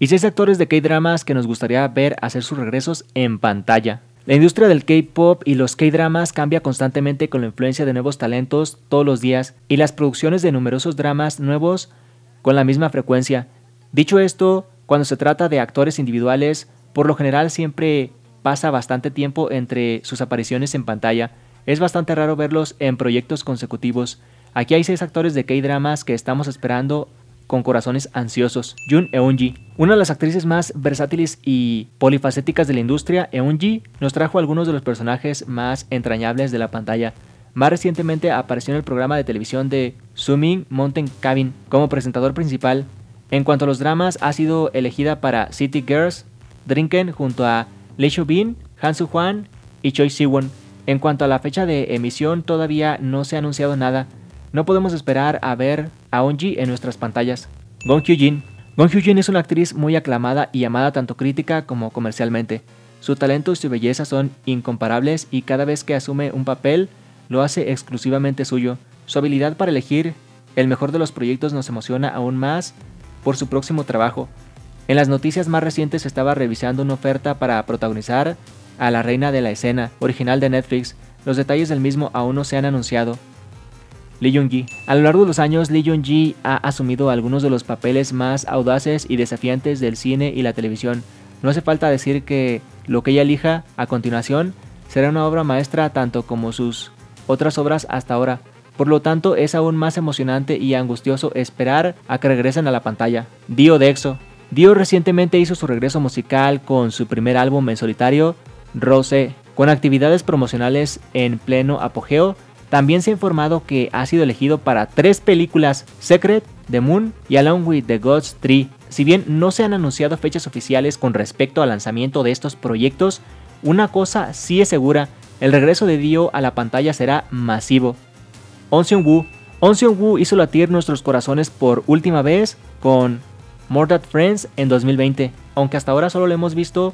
Y seis actores de K-dramas que nos gustaría ver hacer sus regresos en pantalla. La industria del K-pop y los K-dramas cambia constantemente con la influencia de nuevos talentos todos los días y las producciones de numerosos dramas nuevos con la misma frecuencia. Dicho esto, cuando se trata de actores individuales, por lo general siempre pasa bastante tiempo entre sus apariciones en pantalla. Es bastante raro verlos en proyectos consecutivos. Aquí hay seis actores de K-dramas que estamos esperando con corazones ansiosos. Jun Eunji, una de las actrices más versátiles y polifacéticas de la industria, Eunji nos trajo algunos de los personajes más entrañables de la pantalla. Más recientemente apareció en el programa de televisión de Suming Mountain Cabin como presentador principal. En cuanto a los dramas, ha sido elegida para City Girls, Drinken junto a Lee Bin, Han Soo Hwan y Choi Siwon. En cuanto a la fecha de emisión, todavía no se ha anunciado nada. No podemos esperar a ver a Onji en nuestras pantallas. Gong Hyun-jin. Gong Hyun-jin es una actriz muy aclamada y amada tanto crítica como comercialmente. Su talento y su belleza son incomparables y cada vez que asume un papel lo hace exclusivamente suyo. Su habilidad para elegir el mejor de los proyectos nos emociona aún más por su próximo trabajo. En las noticias más recientes estaba revisando una oferta para protagonizar a la reina de la escena, original de Netflix. Los detalles del mismo aún no se han anunciado, Lee Jung-gi. A lo largo de los años, Lee Jung-gi ha asumido algunos de los papeles más audaces y desafiantes del cine y la televisión. No hace falta decir que lo que ella elija a continuación será una obra maestra tanto como sus otras obras hasta ahora. Por lo tanto, es aún más emocionante y angustioso esperar a que regresen a la pantalla. Dio Dexo. Dio recientemente hizo su regreso musical con su primer álbum en solitario, Rose, con actividades promocionales en pleno apogeo también se ha informado que ha sido elegido para tres películas, Secret, The Moon y Along with the Gods 3. Si bien no se han anunciado fechas oficiales con respecto al lanzamiento de estos proyectos, una cosa sí es segura, el regreso de Dio a la pantalla será masivo. On Wu On Wu hizo latir nuestros corazones por última vez con More Than Friends en 2020, aunque hasta ahora solo lo hemos visto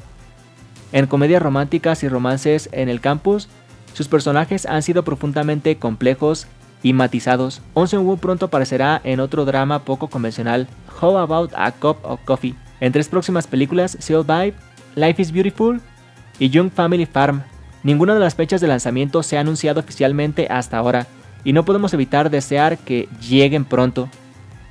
en comedias románticas y romances en el campus, sus personajes han sido profundamente complejos y matizados. On Wu pronto aparecerá en otro drama poco convencional, How About a Cup of Coffee, en tres próximas películas, Seal Vibe, Life is Beautiful y Young Family Farm. Ninguna de las fechas de lanzamiento se ha anunciado oficialmente hasta ahora, y no podemos evitar desear que lleguen pronto.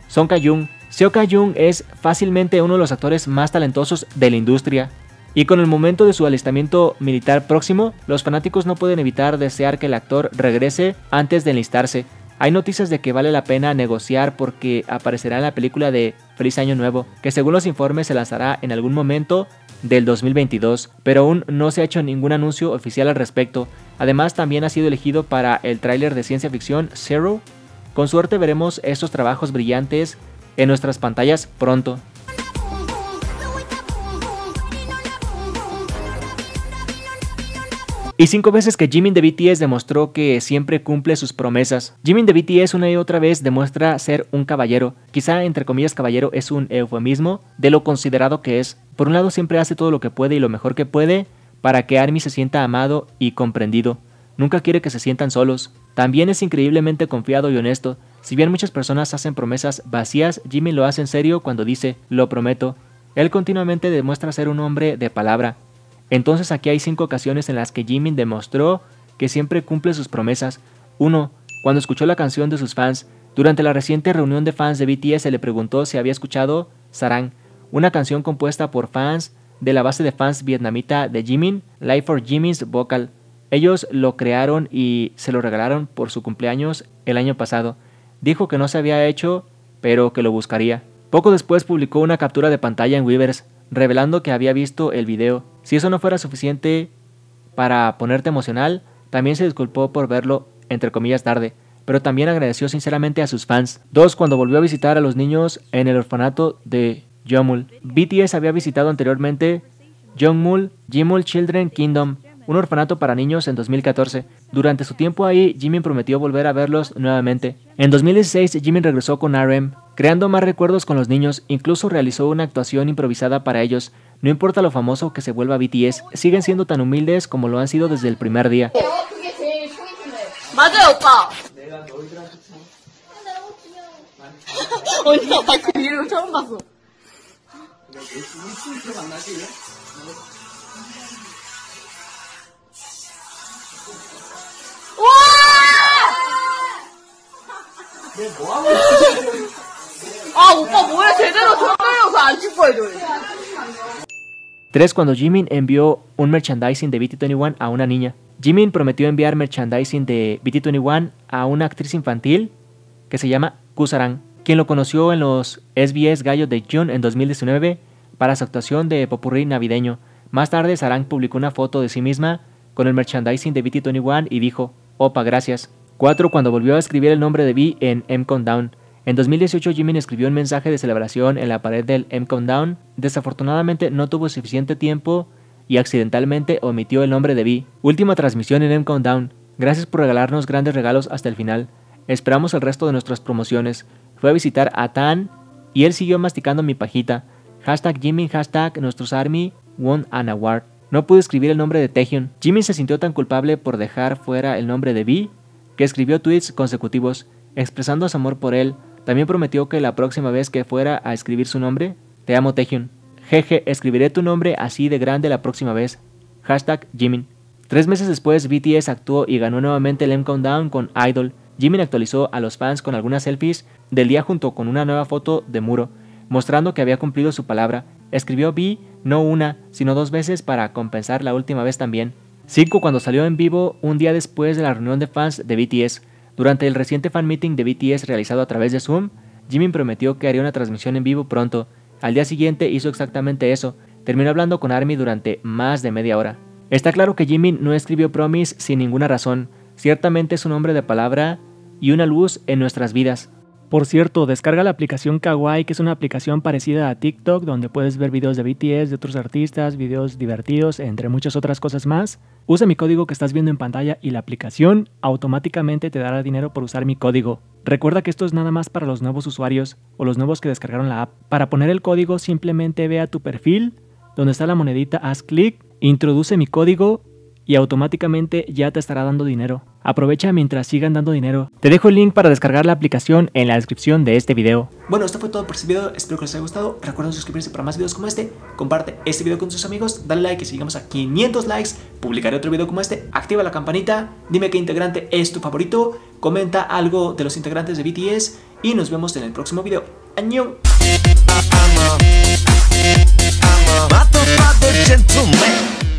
Song Ka-jung Seo Ka-jung es fácilmente uno de los actores más talentosos de la industria. Y con el momento de su alistamiento militar próximo, los fanáticos no pueden evitar desear que el actor regrese antes de enlistarse. Hay noticias de que vale la pena negociar porque aparecerá en la película de Feliz Año Nuevo, que según los informes se lanzará en algún momento del 2022, pero aún no se ha hecho ningún anuncio oficial al respecto. Además, también ha sido elegido para el tráiler de ciencia ficción Zero. Con suerte veremos estos trabajos brillantes en nuestras pantallas pronto. Y cinco veces que Jimin de BTS demostró que siempre cumple sus promesas. Jimin de BTS una y otra vez demuestra ser un caballero. Quizá entre comillas caballero es un eufemismo de lo considerado que es. Por un lado siempre hace todo lo que puede y lo mejor que puede para que ARMY se sienta amado y comprendido. Nunca quiere que se sientan solos. También es increíblemente confiado y honesto. Si bien muchas personas hacen promesas vacías, Jimin lo hace en serio cuando dice, lo prometo. Él continuamente demuestra ser un hombre de palabra, entonces aquí hay cinco ocasiones en las que Jimin demostró que siempre cumple sus promesas. 1. Cuando escuchó la canción de sus fans. Durante la reciente reunión de fans de BTS se le preguntó si había escuchado Sarang, una canción compuesta por fans de la base de fans vietnamita de Jimin, Life for Jimin's Vocal. Ellos lo crearon y se lo regalaron por su cumpleaños el año pasado. Dijo que no se había hecho, pero que lo buscaría. Poco después publicó una captura de pantalla en Weavers, revelando que había visto el video. Si eso no fuera suficiente para ponerte emocional, también se disculpó por verlo, entre comillas, tarde, pero también agradeció sinceramente a sus fans. Dos, cuando volvió a visitar a los niños en el orfanato de Jomul. BTS había visitado anteriormente Jongmul Jimul Children Kingdom, un orfanato para niños en 2014. Durante su tiempo ahí, Jimin prometió volver a verlos nuevamente. En 2016, Jimin regresó con RM, creando más recuerdos con los niños, incluso realizó una actuación improvisada para ellos. No importa lo famoso que se vuelva BTS, siguen siendo tan humildes como lo han sido desde el primer día. 아 오빠 뭐야 제대로 설명해서 안 찍고 해줘. 3. Cuando Jimin envió un merchandising de BT21 a una niña. Jimin prometió enviar merchandising de BT21 a una actriz infantil que se llama Kusaran, quien lo conoció en los SBS Gallos de June en 2019 para su actuación de popurrí navideño. Más tarde, Sarang publicó una foto de sí misma con el merchandising de BT21 y dijo, Opa, gracias. 4. Cuando volvió a escribir el nombre de V en M Countdown. En 2018 Jimin escribió un mensaje de celebración en la pared del M Countdown. Desafortunadamente no tuvo suficiente tiempo y accidentalmente omitió el nombre de V. Última transmisión en M Countdown. Gracias por regalarnos grandes regalos hasta el final. Esperamos el resto de nuestras promociones. Fue a visitar a Tan y él siguió masticando mi pajita. Hashtag Jimin, hashtag nuestros army won an award. No pude escribir el nombre de Taehyun. Jimin se sintió tan culpable por dejar fuera el nombre de V que escribió tweets consecutivos expresando su amor por él. También prometió que la próxima vez que fuera a escribir su nombre, te amo Taehyun. Jeje, escribiré tu nombre así de grande la próxima vez. Hashtag Jimin. Tres meses después, BTS actuó y ganó nuevamente el M Countdown con Idol. Jimin actualizó a los fans con algunas selfies del día junto con una nueva foto de muro, mostrando que había cumplido su palabra. Escribió B no una, sino dos veces para compensar la última vez también. 5 cuando salió en vivo un día después de la reunión de fans de BTS. Durante el reciente fan meeting de BTS realizado a través de Zoom, Jimin prometió que haría una transmisión en vivo pronto. Al día siguiente hizo exactamente eso. Terminó hablando con ARMY durante más de media hora. Está claro que Jimin no escribió Promise sin ninguna razón. Ciertamente es un hombre de palabra y una luz en nuestras vidas. Por cierto, descarga la aplicación Kawaii, que es una aplicación parecida a TikTok, donde puedes ver videos de BTS, de otros artistas, videos divertidos, entre muchas otras cosas más. Usa mi código que estás viendo en pantalla y la aplicación automáticamente te dará dinero por usar mi código. Recuerda que esto es nada más para los nuevos usuarios o los nuevos que descargaron la app. Para poner el código simplemente ve a tu perfil, donde está la monedita, haz clic, introduce mi código y automáticamente ya te estará dando dinero. Aprovecha mientras sigan dando dinero. Te dejo el link para descargar la aplicación en la descripción de este video. Bueno, esto fue todo por este video, espero que les haya gustado. Recuerden suscribirse para más videos como este. Comparte este video con sus amigos, dale like y si llegamos a 500 likes, publicaré otro video como este. Activa la campanita, dime qué integrante es tu favorito, comenta algo de los integrantes de BTS y nos vemos en el próximo video. ¡Añón! I'm a, I'm a, I'm a gentleman.